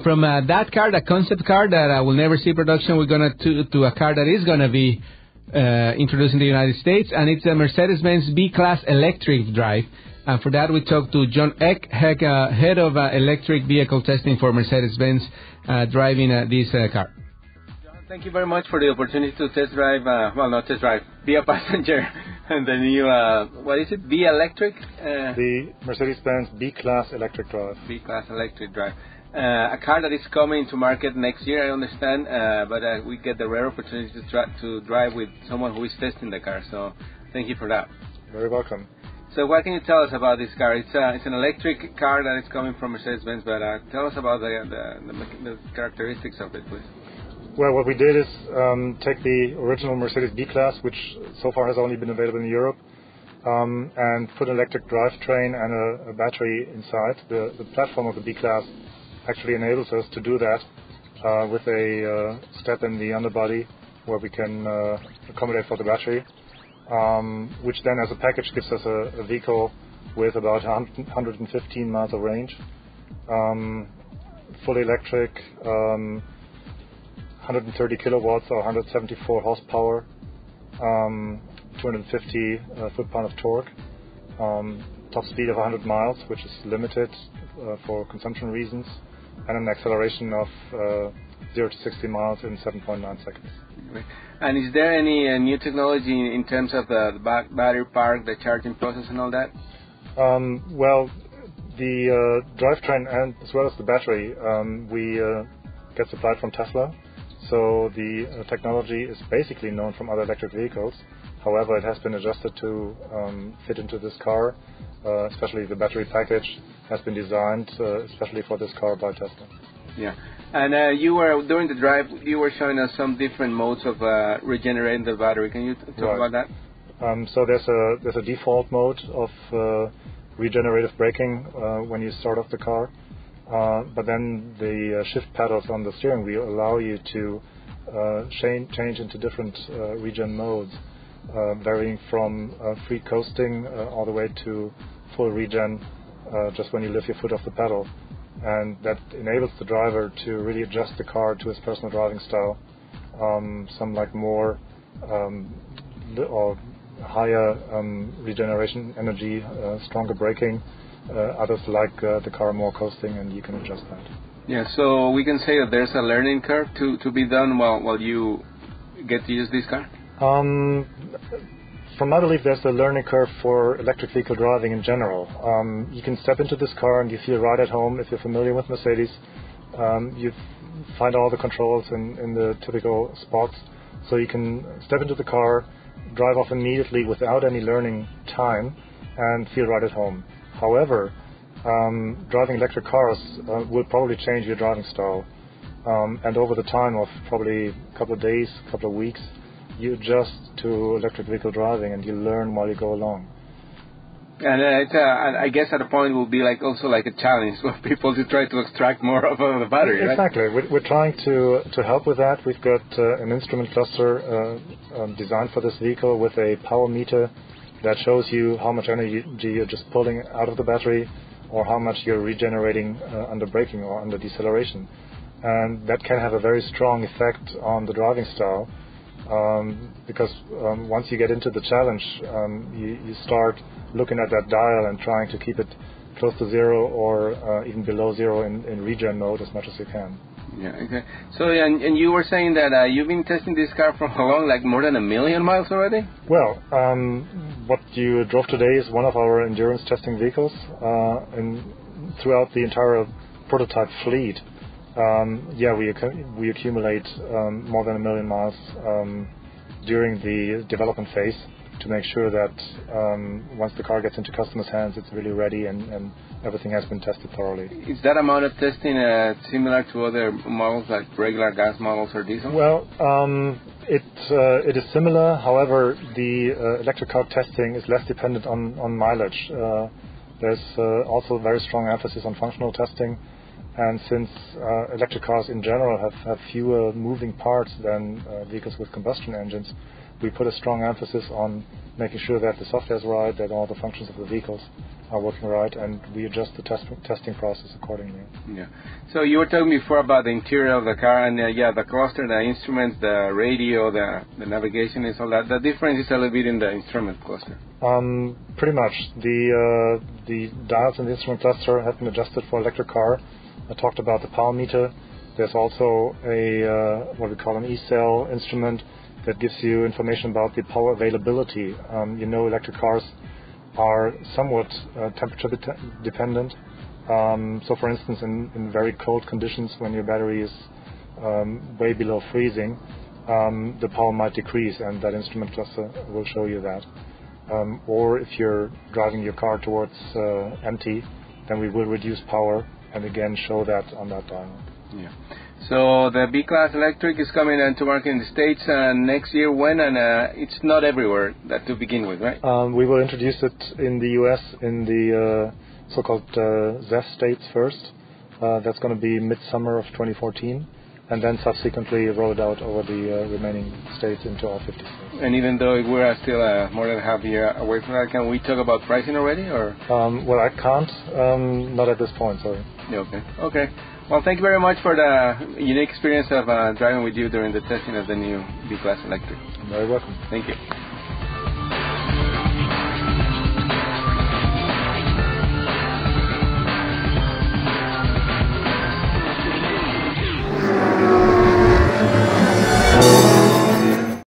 And from uh, that car, a concept car that I will never see production, we're gonna to, to a car that is gonna be uh, introduced in the United States, and it's a Mercedes-Benz B-Class electric drive. And for that, we talked to John Eck, Heck, uh, head of uh, electric vehicle testing for Mercedes-Benz, uh, driving uh, this uh, car. John, thank you very much for the opportunity to test drive. Uh, well, not test drive, be a passenger in the new. Uh, what is it? B electric. Uh, the Mercedes-Benz B-Class electric drive. B-Class electric drive. Uh, a car that is coming to market next year, I understand, uh, but uh, we get the rare opportunity to, try, to drive with someone who is testing the car. So, thank you for that. Very welcome. So, what can you tell us about this car? It's uh, it's an electric car that is coming from Mercedes-Benz, but uh, tell us about the, the, the, the characteristics of it, please. Well, what we did is um, take the original Mercedes B-Class, which so far has only been available in Europe, um, and put an electric drivetrain and a, a battery inside. The, the platform of the B-Class actually enables us to do that uh, with a uh, step in the underbody where we can uh, accommodate for the battery, um, which then as a package gives us a, a vehicle with about 115 miles of range, um, fully electric, um, 130 kilowatts or 174 horsepower, um, 250 uh, foot-pound of torque, um, top speed of 100 miles, which is limited uh, for consumption reasons, and an acceleration of uh, 0 to 60 miles in 7.9 seconds. And is there any uh, new technology in, in terms of the, the battery park, the charging process, and all that? Um, well, the uh, drivetrain and as well as the battery, um, we uh, get supplied from Tesla. So the uh, technology is basically known from other electric vehicles. However, it has been adjusted to um, fit into this car. Uh, especially the battery package has been designed uh, especially for this car by Tesla. Yeah, and uh, you were during the drive. You were showing us some different modes of uh, regenerating the battery. Can you t- talk right. about that? Um, so there's a there's a default mode of uh, regenerative braking uh, when you start off the car, but then the shift pedals on the steering wheel allow you to change change into different regen modes uh, varying from uh, free coasting uh, all the way to full regen just when you lift your foot off the pedal. And that enables the driver to really adjust the car to his personal driving style. Um, some like more um, or higher um, regeneration energy, uh, stronger braking. Uh, others like uh, the car more coasting, and you can adjust that. Yeah, so we can say that there's a learning curve to, to be done while, while you get to use this car? Um, from my belief, there's a learning curve for electric vehicle driving in general. Um, you can step into this car and you feel right at home if you're familiar with Mercedes. Um, you find all the controls in, in the typical spots, so you can step into the car, drive off immediately without any learning time, and feel right at home. However, um, driving electric cars uh, will probably change your driving style. Um, and over the time of probably a couple of days, a couple of weeks, you adjust to electric vehicle driving and you learn while you go along. And uh, it's, uh, I guess at a point it will be like also like a challenge for people to try to extract more of the battery. Exactly. Right? We're, we're, trying to to help with that. We've got uh, an instrument cluster uh, um, designed for this vehicle with a power meter that shows you how much energy you're just pulling out of the battery, or how much you're regenerating uh, under braking or under deceleration, and that can have a very strong effect on the driving style um, because um, once you get into the challenge, um, you, you start looking at that dial and trying to keep it close to zero or uh, even below zero in, in regen mode as much as you can. Yeah, okay. So, and, and you were saying that uh, you've been testing this car for how long? Like more than a million miles already? Well, um, what you drove today is one of our endurance testing vehicles, uh, and throughout the entire prototype fleet, um, yeah, we we accumulate um, more than a million miles um, during the development phase to make sure that um, once the car gets into customers' hands, it's really ready and, and everything has been tested thoroughly. Is that amount of testing uh, similar to other models like regular gas models or diesel? Well, um, it uh, it is similar. However, the uh, electric car testing is less dependent on on mileage. There's uh, also very strong emphasis on functional testing. And since uh, electric cars in general have, have fewer moving parts than uh, vehicles with combustion engines, we put a strong emphasis on making sure that the software is right, that all the functions of the vehicles are working right, and we adjust the test, testing process accordingly. Yeah. So you were talking before about the interior of the car, and uh, yeah, the cluster, the instruments, the radio, the, the navigation, is all that. The difference is a little bit in the instrument cluster. Um, pretty much. The uh, the dials in the instrument cluster have been adjusted for electric car. I talked about the power meter. There's also a uh, what we call an e-cell instrument that gives you information about the power availability. Um, you know, electric cars are somewhat uh, temperature dependent. Um, so, for instance, in, very cold conditions, when your battery is um, way below freezing, um, the power might decrease, and that instrument cluster will show you that. Or if you're driving your car towards uh, empty, then we will reduce power and again show that on that dial. Yeah. So the B-Class Electric is coming into market in the States uh, next year. When? And uh, it's not everywhere that to begin with, right? Um, we will introduce it in the U.S. in the uh, so-called uh, ZEV states first. Uh, that's going to be midsummer of 2014, and then subsequently roll it out over the uh, remaining states into all 50 states. And even though we're still uh, more than half a year away from that, can we talk about pricing already, or? Um, well, I can't. Um, not at this point. Sorry. Yeah, okay. Okay. Well, thank you very much for the unique experience of uh, driving with you during the testing of the new B-Class Electric. You're very welcome. Thank you.